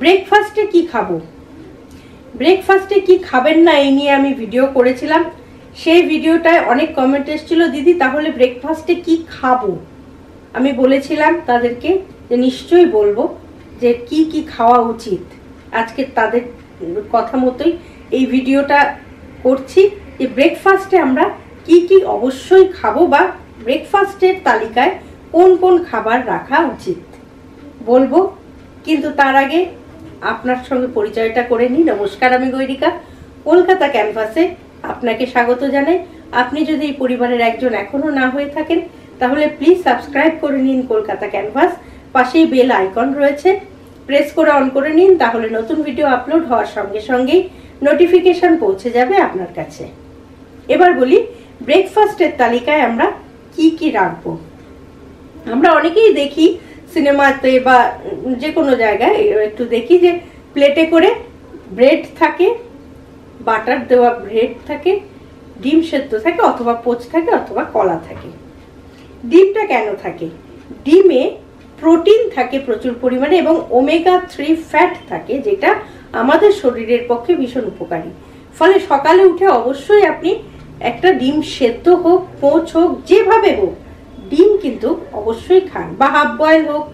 ব্রেকফাস্টে কি খাব? ব্রেকফাস্টে কি খাবেন না এই নিয়ে আমি ভিডিও করেছিলাম। সেই ভিডিওটায় অনেক কমেন্ট এসেছিল, দিদি, তাহলে ব্রেকফাস্টে কি খাব? আমি বলেছিলাম তাদেরকে যে নিশ্চয়ই বলব যে কি কি খাওয়া উচিত। আজকে তাদের কথা মতোই এই ভিডিওটা করছি যে ব্রেকফাস্টে আমরা কি কি অবশ্যই খাব বা ব্রেকফাস্টের তালিকায় কোন কোন খাবার রাখা উচিত। বলব, কিন্তু তার আগে আপনার সঙ্গে পরিচয়টা করে নিই। নমস্কার, আমি গৈরিকা। কলকাতা ক্যাম্পাসে আপনাকে স্বাগত জানাই। আপনি যদি এই পরিবারের একজন এখনও না হয়ে থাকেন, তাহলে প্লিজ সাবস্ক্রাইব করে নিন কলকাতা ক্যানভাস পাশেই বেল আইকন রয়েছে। প্রেস করে অন করে নিন, তাহলে নতুন ভিডিও আপলোড হওয়ার সঙ্গে সঙ্গেই নোটিফিকেশন পৌঁছে যাবে আপনার কাছে। এবার বলি ব্রেকফাস্টের তালিকায় আমরা কি কি রাখব আমরা অনেকেই দেখি সিনেমাতে বা যে কোনো জায়গায় একটু দেখি যে প্লেটে করে ব্রেড থাকে বাটার দেওয়া ব্রেড থাকে, ডিম সেদ্ধ থাকে অথবা পোচ থাকে অথবা কলা থাকে। ডিমটা কেন থাকে? ডিমে প্রোটিন থাকে প্রচুর পরিমাণে এবং ওমেগা থ্রি ফ্যাট থাকে যেটা আমাদের শরীরের পক্ষে ভীষণ উপকারী। ফলে সকালে উঠে অবশ্যই আপনি একটা ডিম সেদ্ধ হোক, পোঁচ হোক, যেভাবে হোক ডিম কিন্তু অবশ্যই খান, বা হাফ বয়েল হোক,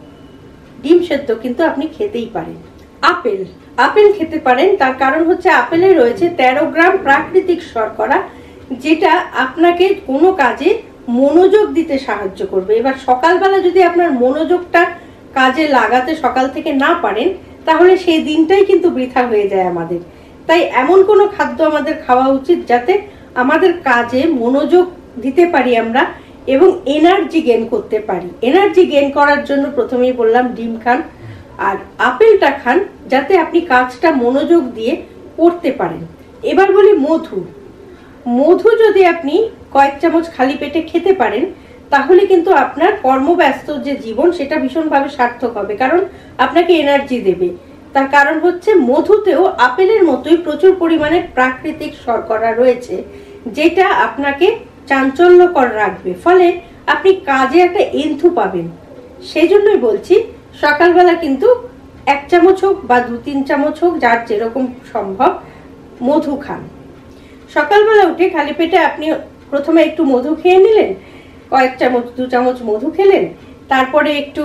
ডিম সেদ্ধ কিন্তু আপনি খেতেই পারেন। আপেল আপেল খেতে পারেন, তার কারণ হচ্ছে আপেলে রয়েছে তেরো গ্রাম প্রাকৃতিক শর্করা, যেটা আপনাকে কোনো কাজে মনোযোগ দিতে সাহায্য করবে। এবার সকালবেলা যদি আপনার মনোযোগটা কাজে লাগাতে সকাল থেকে না পারেন, তাহলে সেই দিনটাই কিন্তু বৃথা হয়ে যায় আমাদের। তাই এমন কোনো খাদ্য আমাদের খাওয়া উচিত যাতে আমাদের কাজে মনোযোগ দিতে পারি আমরা এবং এনার্জি গেন করতে পারি। এনার্জি গেন করার জন্য প্রথমেই বললাম ডিম খান আর আপেলটা খান যাতে আপনি কাজটা মনোযোগ দিয়ে করতে পারেন। এবার বলি মধু। মধু যদি আপনি কয়েক চামচ খালি পেটে খেতে পারেন, তাহলে কিন্তু আপনার কর্মব্যস্ত যে জীবন, সেটা ভীষণভাবে সার্থক হবে, কারণ আপনাকে এনার্জি দেবে। তার কারণ হচ্ছে মধুতেও আপেলের মতোই প্রচুর পরিমাণে প্রাকৃতিক শর্করা রয়েছে, যেটা আপনাকে চাঞ্চল্যকর রাখবে। ফলে আপনি কাজে একটা এন্থু পাবেন। সেই জন্যই বলছি, সকালবেলা কিন্তু এক চামচ হোক বা দু তিন চামচ হোক, যার যেরকম সম্ভব, মধু খান। সকালবেলা উঠে খালি পেটে আপনি প্রথমে একটু মধু খেয়ে নিলেন, কয়েক চামচ, দু চামচ মধু খেলেন, তারপরে একটু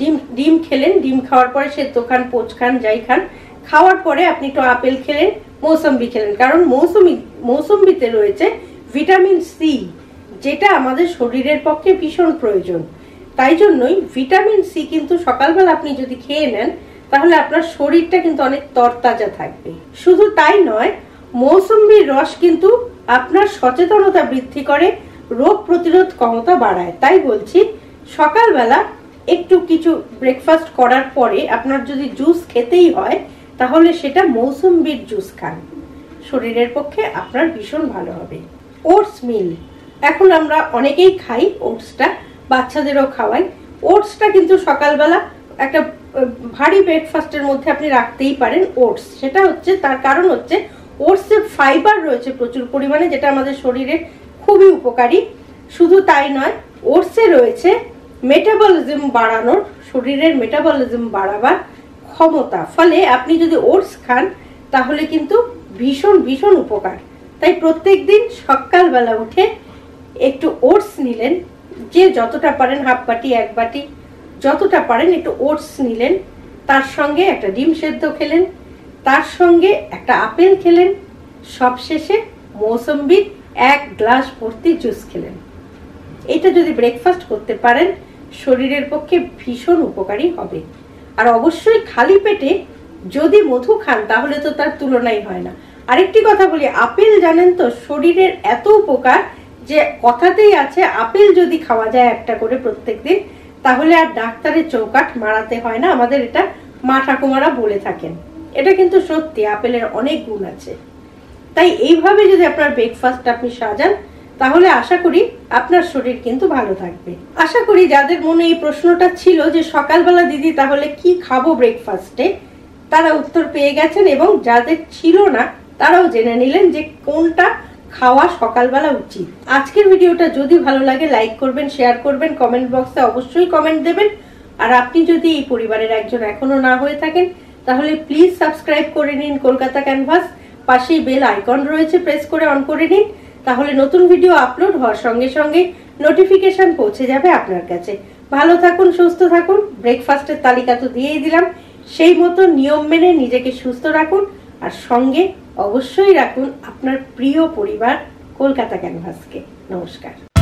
ডিম ডিম খেলেন, ডিম খাওয়ার পরে সেদ্ধ খান, পোচ খান, যাই খান, খাওয়ার পরে আপনি একটু আপেল খেলেন, মৌসম্বি খেলেন। কারণ মৌসুমি, মৌসম্বিতে রয়েছে ভিটামিন সি যেটা আমাদের শরীরের পক্ষে ভীষণ প্রয়োজন। তাই জন্যই ভিটামিন সি কিন্তু সকালবেলা আপনি যদি খেয়ে নেন, তাহলে আপনার শরীরটা কিন্তু অনেক তরতাজা থাকবে। শুধু তাই নয় মৌসুম্বির রস কিন্তু আপনার সচেতনতা বৃদ্ধি করে, রোগ প্রতিরোধ ক্ষমতা বাড়ায়। তাই বলছি, সকালবেলা একটু কিছু ব্রেকফাস্ট করার পরে আপনার যদি জুস খেতেই হয়, তাহলে সেটা মৌসুম্বির জুস খান। শরীরের পক্ষে আপনার ভীষণ ভালো হবে। Oats meal. এখন আমরা অনেকেই খাই ওটসটা, বাচ্চাদেরও খাওয়াই। ওটসটা কিন্তু সকালবেলা একটা ভারী ব্রেকফাস্টের মধ্যে আপনি রাখতেই পারেন ওটস। সেটা হচ্ছে, তার কারণ হচ্ছে ওটসে ফাইবার রয়েছে প্রচুর পরিমাণে, যেটা আমাদের শরীরে খুবই উপকারী। শুধু তাই নয়, ওটসে রয়েছে মেটাবলিজম বাড়ানোর, শরীরের মেটাবলিজম বাড়াবার ক্ষমতা। ফলে আপনি যদি ওটস খান, তাহলে কিন্তু ভীষণ ভীষণ উপকার। তাই প্রত্যেক দিন সকালবেলা উঠে একটু ওটস নিলেন, যে যতটা পারেন হাফ বাটি, এক বাটি, যতটা পারেন একটু ওটস নিলেন, তার সঙ্গে একটা ডিম সেদ্ধ খেলেন, তার সঙ্গে একটা আপেল খেলেন, সবশেষে মৌসম্বির এক গ্লাস ভর্তি জুস খেলেন। এটা যদি ব্রেকফাস্ট করতে পারেন, শরীরের পক্ষে ভীষণ উপকারী হবে। আর অবশ্যই খালি পেটে যদি মধু খান, তাহলে তো তার তুলনাই হয় না। আরেকটি কথা বলি, আপেল জানেন তো, শরীরের এত উপকার যে কথাতেই আছে, আপেল যদি খাওয়া যায় একটা করে প্রত্যেক দিন, তাহলে আর ডাক্তারের চৌকাট মারাতে হয় না। আমাদের এটা মা ঠাকুমারা বলে থাকেন। এটা কিন্তু সত্যি, আপেলের অনেক গুণ আছে। তাই এইভাবে যদি আপনার ব্রেকফাস্ট আপনি সাজান, তাহলে আশা করি আপনার শরীর কিন্তু ভালো থাকবে। আশা করি যাদের মনে এই প্রশ্নটা ছিল যে সকালবেলা দিদি তাহলে কি খাব ব্রেকফাস্টে তারা উত্তর পেয়ে গেছেন এবং যাদের ছিল না তারাও জেনে নিলেন যে কোনটা খাওয়া সকালবেলা উচিত। আজকের ভিডিওটা যদি ভালো লাগে লাইক করবেন শেয়ার করবেন কমেন্ট বক্সে অবশ্যই কমেন্ট দেবেন। আর আপনি যদি এই পরিবারের একজন এখনও না হয়ে থাকেন, তাহলে প্লিজ সাবস্ক্রাইব করে নিন কলকাতা ক্যানভাস পাশেই বেল আইকন রয়েছে প্রেস করে অন করে নিন। তাহলে নতুন ভিডিও আপলোড হওয়ার সঙ্গে সঙ্গে নোটিফিকেশন পৌঁছে যাবে আপনার কাছে। ভালো থাকুন, সুস্থ থাকুন। ব্রেকফাস্টের তালিকা তো দিয়েই দিলাম। সেই মতো নিয়ম মেনে নিজেকে সুস্থ রাখুন। আর সঙ্গে অবশ্যই রাখুন আপনার প্রিয় পরিবার কলকাতা ক্যানভাসকে। নমস্কার।